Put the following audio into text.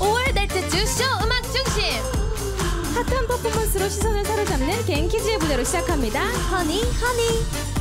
오월 넷째 주 쇼 음악 중심 핫한 퍼포먼스로 시선을 사로잡는 갱키즈의 무대로 시작합니다. 허니 허니